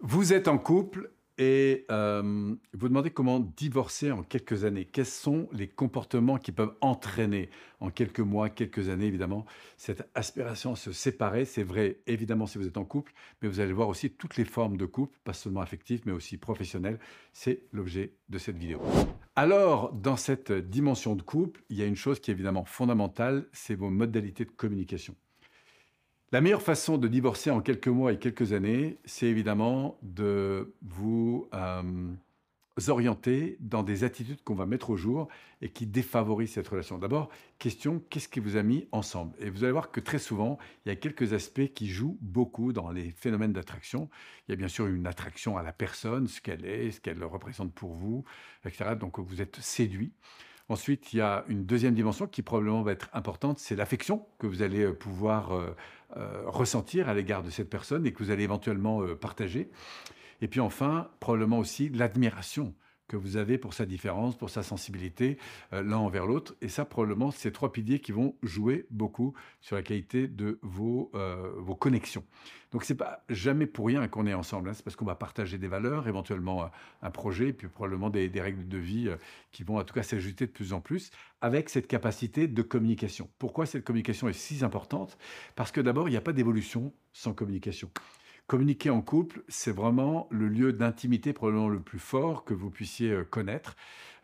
Vous êtes en couple et euh, vous demandez comment divorcer en quelques années. Quels sont les comportements qui peuvent entraîner en quelques mois, quelques années, évidemment, cette aspiration à se séparer? C'est vrai, évidemment, si vous êtes en couple, mais vous allez voir aussi toutes les formes de couple, pas seulement affectives, mais aussi professionnelles. C'est l'objet de cette vidéo. Alors, dans cette dimension de couple, il y a une chose qui est évidemment fondamentale, c'est vos modalités de communication. La meilleure façon de divorcer en quelques mois et quelques années, c'est évidemment de vous euh, orienter dans des attitudes qu'on va mettre au jour et qui défavorisent cette relation. D'abord, question, qu'est-ce qui vous a mis ensemble? Et vous allez voir que très souvent, il y a quelques aspects qui jouent beaucoup dans les phénomènes d'attraction. Il y a bien sûr une attraction à la personne, ce qu'elle est, ce qu'elle représente pour vous, etc. Donc vous êtes séduit. Ensuite, il y a une deuxième dimension qui probablement va être importante, c'est l'affection que vous allez euh, pouvoir euh, ressentir à l'égard de cette personne et que vous allez éventuellement partager. Et puis enfin, probablement aussi l'admiration que vous avez pour sa différence, pour sa sensibilité euh, l'un envers l'autre. Et ça, probablement, c'est trois piliers qui vont jouer beaucoup sur la qualité de vos, euh, vos connexions. Donc, c'est pas jamais pour rien qu'on est ensemble. Hein. C'est parce qu'on va partager des valeurs, éventuellement euh, un projet, puis probablement des, des règles de vie qui vont en tout cas s'ajouter de plus en plus avec cette capacité de communication. Pourquoi cette communication est si importante? Parce que d'abord, il n'y a pas d'évolution sans communication. Communiquer en couple, c'est vraiment le lieu d'intimité probablement le plus fort que vous puissiez euh, connaître.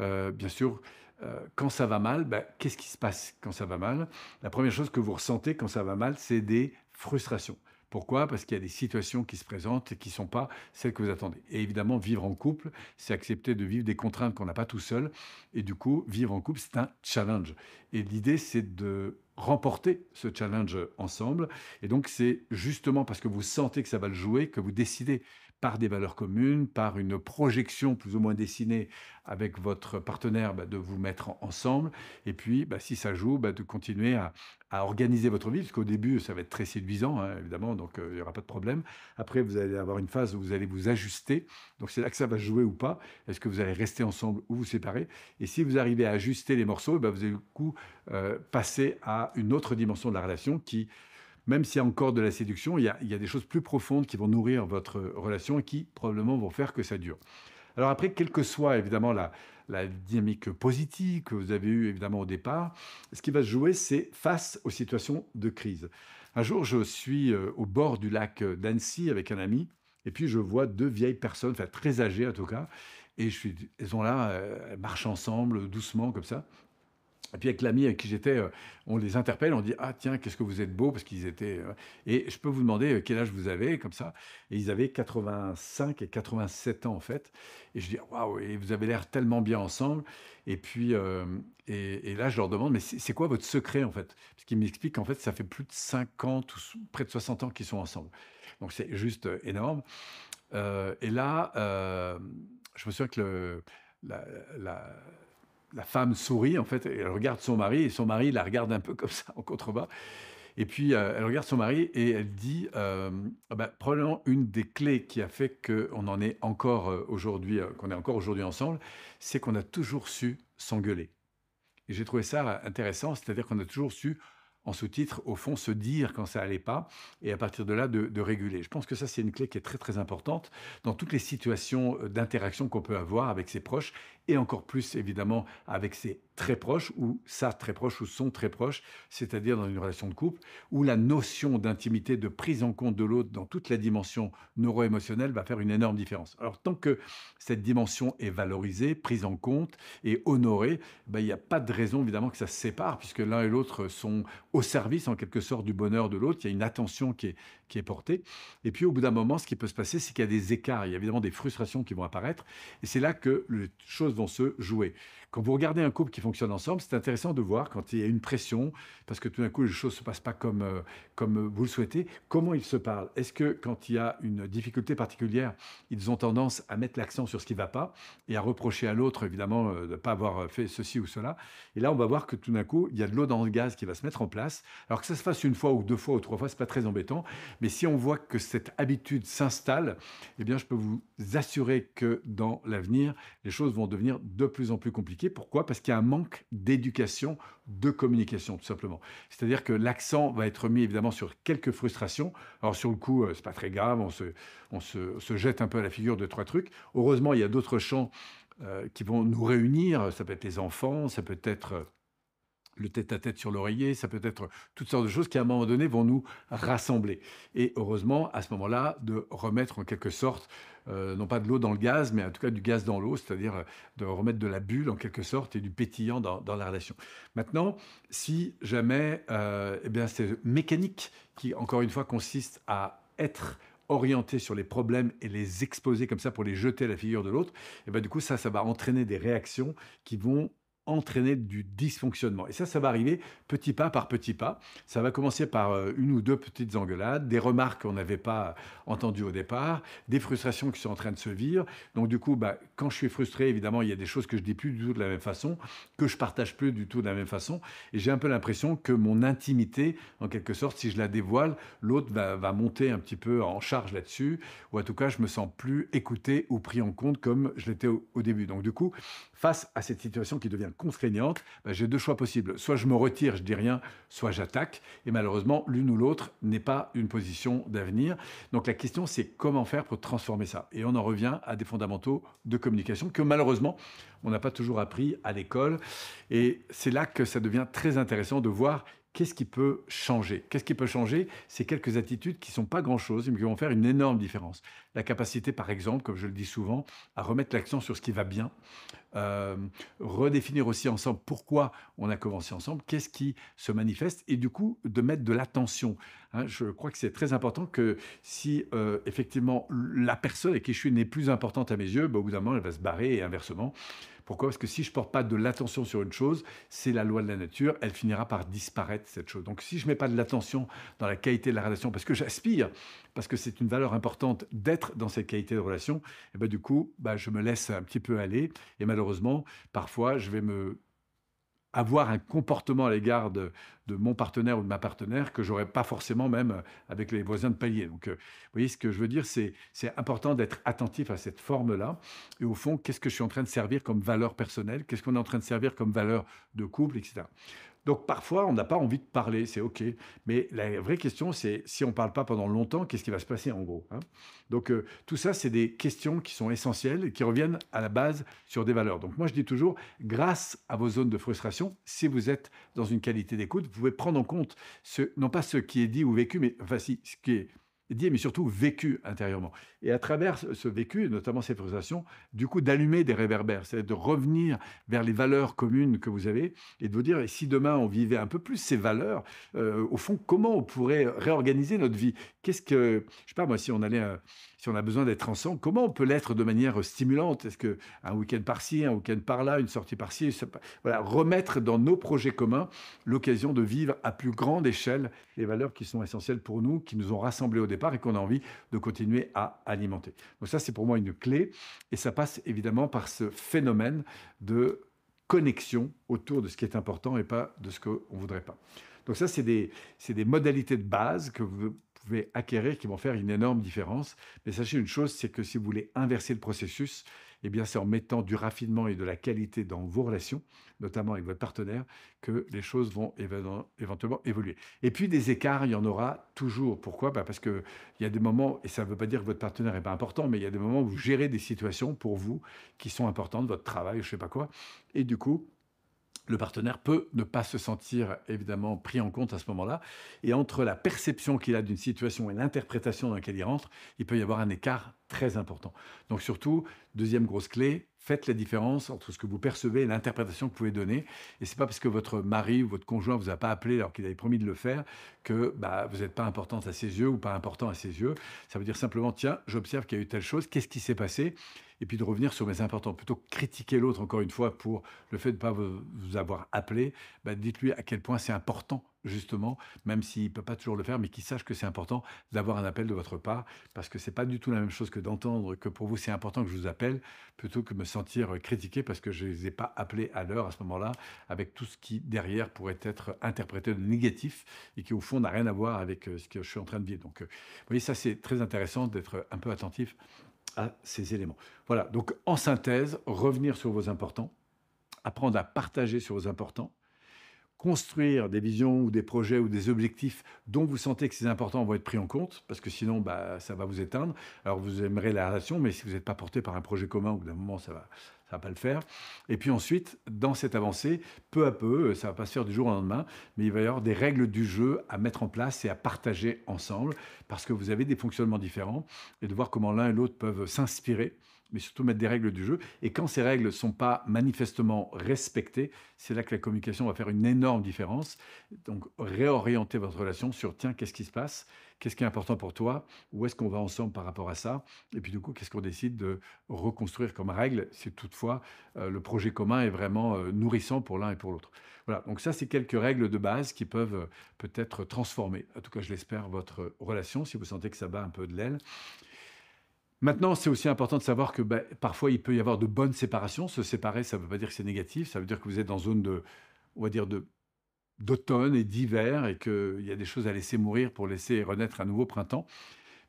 Euh, bien sûr, euh, quand ça va mal, ben, qu'est-ce qui se passe quand ça va mal? La première chose que vous ressentez quand ça va mal, c'est des frustrations. Pourquoi? Parce qu'il y a des situations qui se présentent et qui ne sont pas celles que vous attendez. Et évidemment, vivre en couple, c'est accepter de vivre des contraintes qu'on n'a pas tout seul. Et du coup, vivre en couple, c'est un challenge. Et l'idée, c'est de remporter ce challenge ensemble. Et donc, c'est justement parce que vous sentez que ça va le jouer que vous décidez par des valeurs communes, par une projection plus ou moins dessinée avec votre partenaire, bah, de vous mettre ensemble. Et puis, bah, si ça joue, bah, de continuer à, organiser votre vie, parce qu'au début, ça va être très séduisant, hein, évidemment, donc euh, il n'y aura pas de problème. Après, vous allez avoir une phase où vous allez vous ajuster. Donc, c'est là que ça va jouer ou pas. Est-ce que vous allez rester ensemble ou vous séparer? Et si vous arrivez à ajuster les morceaux, vous allez du coup euh, passer à une autre dimension de la relation qui même s'il y a encore de la séduction, il y, a, des choses plus profondes qui vont nourrir votre relation et qui probablement vont faire que ça dure. Alors après, quelle que soit évidemment la, dynamique positive que vous avez eue évidemment au départ, ce qui va se jouer, c'est face aux situations de crise. Un jour, je suis euh, au bord du lac d'Annecy avec un ami, et puis je vois deux vieilles personnes, enfin très âgées en tout cas, et je suis, elles sont là, euh, elles marchent ensemble doucement comme ça. Et puis avec l'ami avec qui j'étais, euh, on les interpelle, on dit ah tiens qu'est-ce que vous êtes beau parce qu'ils étaient euh, et je peux vous demander euh, quel âge vous avez comme ça. Et ils avaient 85 et 87 ans en fait. Et je dis waouh et vous avez l'air tellement bien ensemble et puis et, là je leur demande mais c'est quoi votre secret en fait? Parce qu'ils m'expliquent qu'en fait ça fait plus de 50 ou près de 60 ans qu'ils sont ensemble. Donc c'est juste énorme. Et là je me souviens que la la femme sourit, en fait, elle regarde son mari, et son mari la regarde un peu comme ça, en contrebas. Et puis, euh, elle regarde son mari et elle dit, euh, ah ben, probablement une des clés qui a fait qu'on en est encore euh, aujourd'hui, qu'on est encore aujourd'hui ensemble, c'est qu'on a toujours su s'engueuler. Et j'ai trouvé ça intéressant, c'est-à-dire qu'on a toujours su en sous-titre, au fond, se dire quand ça allait pas, et à partir de là, de, de réguler. Je pense que ça, c'est une clé qui est très très importante dans toutes les situations d'interaction qu'on peut avoir avec ses proches, et encore plus évidemment avec ses très proches, ou ça très proche, ou son très proche, c'est-à-dire dans une relation de couple, où la notion d'intimité, de prise en compte de l'autre dans toute la dimension neuro-émotionnelle va faire une énorme différence. Alors tant que cette dimension est valorisée, prise en compte et honorée, ben, il n'y a pas de raison évidemment que ça se sépare, puisque l'un et l'autre sont au service en quelque sorte du bonheur de l'autre, il y a une attention qui est, qui est portée. Et puis au bout d'un moment, ce qui peut se passer, c'est qu'il y a des écarts, il y a évidemment des frustrations qui vont apparaître, et c'est là que les choses vont se jouer. Quand vous regardez un couple qui fonctionne ensemble, c'est intéressant de voir quand il y a une pression, parce que tout d'un coup les choses ne se passent pas comme, euh, comme vous le souhaitez, comment ils se parlent? Est-ce que quand il y a une difficulté particulière, ils ont tendance à mettre l'accent sur ce qui ne va pas et à reprocher à l'autre, évidemment, euh, de ne pas avoir fait ceci ou cela? Et là, on va voir que tout d'un coup, il y a de l'eau dans le gaz qui va se mettre en place. Alors que ça se fasse une fois ou deux fois ou trois fois, c'est pas très embêtant. Mais si on voit que cette habitude s'installe, eh bien, je peux vous assurer que dans l'avenir, les choses vont devenir de plus en plus compliquées. Pourquoi? Parce qu'il y a un manque d'éducation, de communication, tout simplement. C'est-à-dire que l'accent va être mis évidemment sur quelques frustrations. Alors sur le coup, euh, c'est pas très grave, on se, on se, jette un peu à la figure de trois trucs. Heureusement, il y a d'autres champs euh, qui vont nous réunir. Ça peut être les enfants, ça peut être euh, le tête-à-tête sur l'oreiller, ça peut être toutes sortes de choses qui, à un moment donné, vont nous rassembler. Et heureusement, à ce moment-là, de remettre en quelque sorte, euh, non pas de l'eau dans le gaz, mais en tout cas du gaz dans l'eau, c'est-à-dire euh, de remettre de la bulle en quelque sorte et du pétillant dans, la relation. Maintenant, si jamais, euh, eh bien, c'est mécanique qui, encore une fois, consiste à être orienté sur les problèmes et les exposer comme ça pour les jeter à la figure de l'autre, et eh ben du coup ça, ça va entraîner des réactions qui vont entraîner du dysfonctionnement. Et ça, ça va arriver petit pas par petit pas. Ça va commencer par euh, une ou deux petites engueulades, des remarques qu'on n'avait pas entendues au départ, des frustrations qui sont en train de se vivre. Donc du coup, bah, quand je suis frustré, évidemment, il y a des choses que je dis plus du tout de la même façon, que je partage plus du tout de la même façon. Et j'ai un peu l'impression que mon intimité, en quelque sorte, si je la dévoile, l'autre va, monter un petit peu en charge là-dessus, ou en tout cas, je me sens plus écouté ou pris en compte comme je l'étais au début. Donc du coup, face à cette situation qui devient contraignante, bah, j'ai deux choix possibles. Soit je me retire, je dis rien, soit j'attaque. Et malheureusement, l'une ou l'autre n'est pas une position d'avenir. Donc la question, c'est comment faire pour transformer ça? Et on en revient à des fondamentaux de communication que malheureusement, on n'a pas toujours appris à l'école. Et c'est là que ça devient très intéressant de voir qu'est-ce qui peut changer Qu'est-ce qui peut changer? C'est quelques attitudes qui ne sont pas grand-chose, mais qui vont faire une énorme différence. La capacité, par exemple, comme je le dis souvent, à remettre l'accent sur ce qui va bien, euh, redéfinir aussi ensemble pourquoi on a commencé ensemble, qu'est-ce qui se manifeste, et du coup, de mettre de l'attention. Hein. je crois que c'est très important que si euh, effectivement la personne avec qui je suis n'est plus importante à mes yeux, bah, au bout d'un moment, elle va se barrer et inversement. Pourquoi? Parce que si je porte pas de l'attention sur une chose, c'est la loi de la nature, elle finira par disparaître, cette chose. Donc si je mets pas de l'attention dans la qualité de la relation, parce que j'aspire, parce que c'est une valeur importante d'être dans cette qualité de relation, et eh ben du coup, bah, je me laisse un petit peu aller. Et malheureusement, parfois, je vais me avoir un comportement à l'égard de, mon partenaire ou de ma partenaire que j'aurais pas forcément même avec les voisins de palier. Donc, euh, vous voyez, ce que je veux dire, c'est important d'être attentif à cette forme-là. Et au fond, qu'est-ce que je suis en train de servir comme valeur personnelle? Qu'est-ce qu'on est en train de servir comme valeur de couple, etc. Donc parfois, on n'a pas envie de parler, c'est OK. Mais la vraie question, c'est si on ne parle pas pendant longtemps, qu'est-ce qui va se passer en gros hein? Donc euh, tout ça, c'est des questions qui sont essentielles et qui reviennent à la base sur des valeurs. Donc moi, je dis toujours, grâce à vos zones de frustration, si vous êtes dans une qualité d'écoute, vous pouvez prendre en compte ce, non pas ce qui est dit ou vécu, mais enfin si, ce qui est dit, mais surtout vécu intérieurement. Et à travers ce vécu, notamment cette frustration, du coup, d'allumer des réverbères, c'est de revenir vers les valeurs communes que vous avez et de vous dire, si demain on vivait un peu plus ces valeurs, euh, au fond, comment on pourrait réorganiser notre vie? Qu'est-ce que, je sais pas moi, si on allait, si on a besoin d'être ensemble, comment on peut l'être de manière stimulante? Est-ce que un week-end par-ci, un week-end par-là, une sortie par-ci, voilà, remettre dans nos projets communs l'occasion de vivre à plus grande échelle les valeurs qui sont essentielles pour nous, qui nous ont rassemblés au départ et qu'on a envie de continuer à alimenter. Donc ça, c'est pour moi une clé et ça passe évidemment par ce phénomène de connexion autour de ce qui est important et pas de ce qu'on ne voudrait pas. Donc ça, c'est des, des modalités de base que vous pouvez acquérir qui vont faire une énorme différence. Mais sachez une chose, c'est que si vous voulez inverser le processus, bien, c'est en mettant du raffinement et de la qualité dans vos relations, notamment avec votre partenaire, que les choses vont éventuellement évoluer. Et puis, des écarts, il y en aura toujours. Pourquoi? Bah, Parce qu'il y a des moments, et ça ne veut pas dire que votre partenaire n'est pas important, mais il y a des moments où vous gérez des situations pour vous qui sont importantes, votre travail, je ne sais pas quoi. Et du coup, le partenaire peut ne pas se sentir évidemment pris en compte à ce moment-là. Et entre la perception qu'il a d'une situation et l'interprétation dans laquelle il rentre, il peut y avoir un écart très important. Donc surtout, deuxième grosse clé, faites la différence entre ce que vous percevez et l'interprétation que vous pouvez donner. Et c'est pas parce que votre mari ou votre conjoint vous a pas appelé alors qu'il avait promis de le faire que bah, vous n'êtes pas importante à ses yeux ou pas important à ses yeux. Ça veut dire simplement, tiens, j'observe qu'il y a eu telle chose, qu'est-ce qui s'est passé? Et puis de revenir sur mes importants. Plutôt que critiquer l'autre, encore une fois, pour le fait de ne pas vous, avoir appelé, bah, dites-lui à quel point c'est important justement, même s'il ne peut pas toujours le faire, mais qu'il sache que c'est important d'avoir un appel de votre part, parce que c'est pas du tout la même chose que d'entendre que pour vous c'est important que je vous appelle, plutôt que me sentir critiqué parce que je ne les ai pas appelés à l'heure à ce moment-là, avec tout ce qui derrière pourrait être interprété de négatif et qui au fond n'a rien à voir avec euh, ce que je suis en train de vivre. Donc, euh, vous voyez, ça c'est très intéressant d'être un peu attentif à ces éléments. Voilà, donc en synthèse, revenir sur vos importants, apprendre à partager sur vos importants, construire des visions ou des projets ou des objectifs dont vous sentez que ces importants vont être pris en compte, parce que sinon, bah, ça va vous éteindre. Alors, vous aimerez la relation, mais si vous n'êtes pas porté par un projet commun, au bout d'un moment, ça va, ça va pas le faire. Et puis ensuite, dans cette avancée, peu à peu, ça va pas se faire du jour au lendemain, mais il va y avoir des règles du jeu à mettre en place et à partager ensemble, parce que vous avez des fonctionnements différents, et de voir comment l'un et l'autre peuvent s'inspirer mais surtout mettre des règles du jeu. Et quand ces règles sont pas manifestement respectées, c'est là que la communication va faire une énorme différence. Donc réorienter votre relation sur, tiens, qu'est-ce qui se passe? Qu'est-ce qui est important pour toi Où est-ce qu'on va ensemble par rapport à ça Et puis du coup, qu'est-ce qu'on décide de reconstruire comme règle si toutefois euh, le projet commun est vraiment euh, nourrissant pour l'un et pour l'autre. Voilà, donc ça, c'est quelques règles de base qui peuvent euh, peut-être transformer, en tout cas je l'espère, votre relation si vous sentez que ça bat un peu de l'aile. Maintenant, c'est aussi important de savoir que ben, parfois il peut y avoir de bonnes séparations. Se séparer, ça ne veut pas dire que c'est négatif, ça veut dire que vous êtes dans une zone de, on va dire, de, d'automne et d'hiver et qu'il y a des choses à laisser mourir pour laisser renaître un nouveau printemps.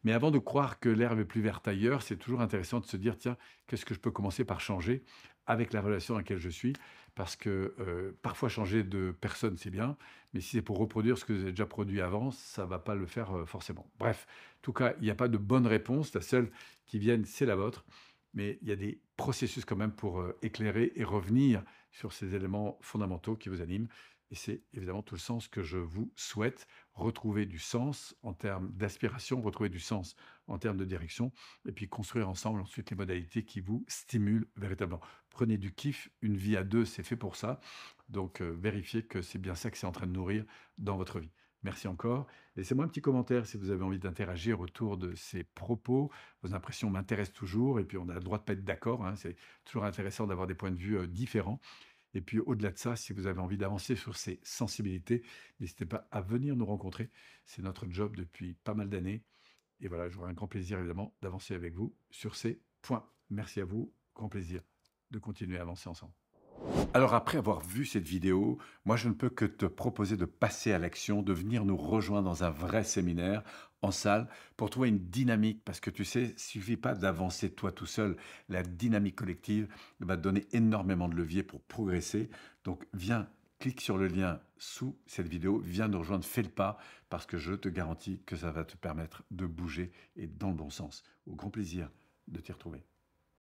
Mais avant de croire que l'herbe est plus verte ailleurs, c'est toujours intéressant de se dire, tiens, qu'est-ce que je peux commencer par changer avec la relation dans laquelle je suis? Parce que euh, parfois changer de personne, c'est bien, mais si c'est pour reproduire ce que vous avez déjà produit avant, ça ne va pas le faire euh, forcément. Bref, en tout cas, il n'y a pas de bonne réponse. La seule qui vienne, c'est la vôtre. Mais il y a des processus quand même pour euh, éclairer et revenir sur ces éléments fondamentaux qui vous animent. Et c'est évidemment tout le sens que je vous souhaite. Retrouver du sens en termes d'aspiration, retrouver du sens en termes de direction, et puis construire ensemble ensuite les modalités qui vous stimulent véritablement. Prenez du kiff, une vie à deux, c'est fait pour ça. Donc euh, vérifiez que c'est bien ça que c'est en train de nourrir dans votre vie. Merci encore. Laissez-moi un petit commentaire si vous avez envie d'interagir autour de ces propos. Vos impressions m'intéressent toujours et puis on a le droit de pas être d'accord. Hein. C'est toujours intéressant d'avoir des points de vue euh, différents. Et puis au-delà de ça, si vous avez envie d'avancer sur ces sensibilités, n'hésitez pas à venir nous rencontrer. C'est notre job depuis pas mal d'années. Et voilà, j'aurai un grand plaisir évidemment d'avancer avec vous sur ces points. Merci à vous, grand plaisir de continuer à avancer ensemble. Alors après avoir vu cette vidéo, moi je ne peux que te proposer de passer à l'action, de venir nous rejoindre dans un vrai séminaire en salle pour trouver une dynamique parce que tu sais, il suffit pas d'avancer toi tout seul, la dynamique collective va te donner énormément de levier pour progresser. Donc viens, clique sur le lien sous cette vidéo, viens nous rejoindre, fais le pas parce que je te garantis que ça va te permettre de bouger et dans le bon sens. Au grand plaisir de t'y retrouver.